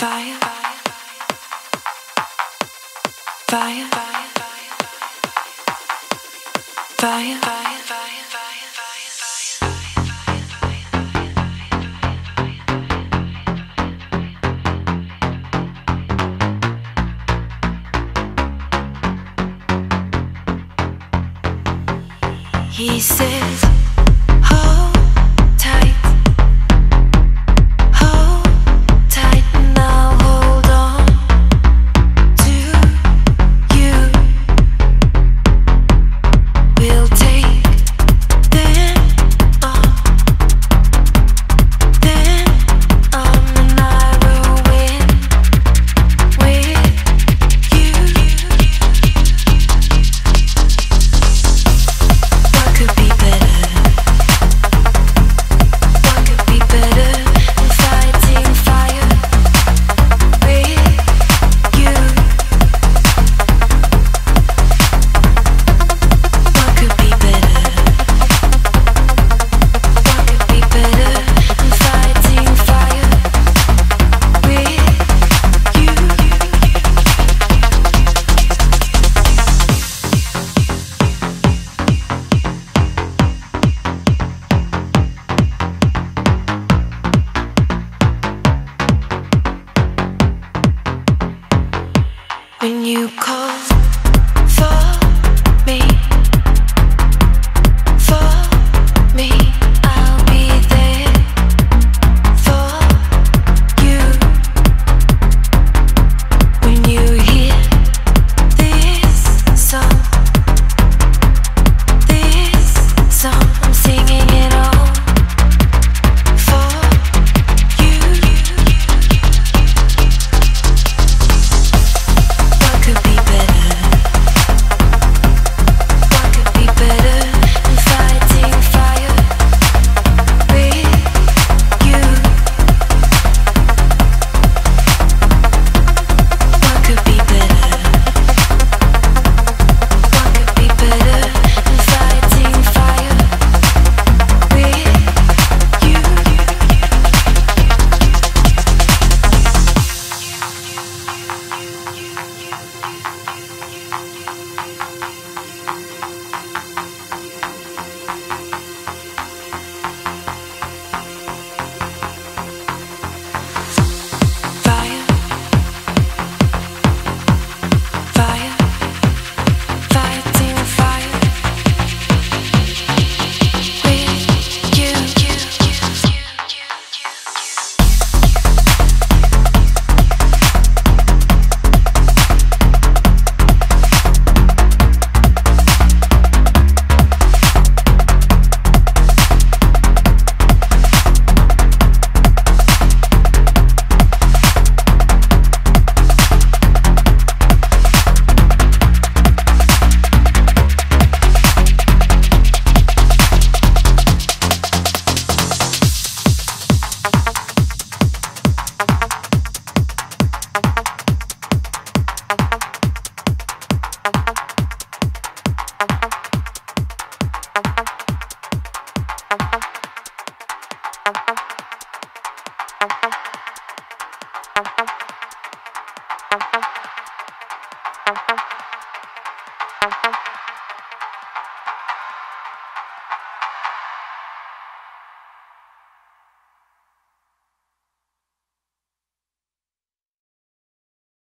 Fire. Fire. Fire. He says Thank you.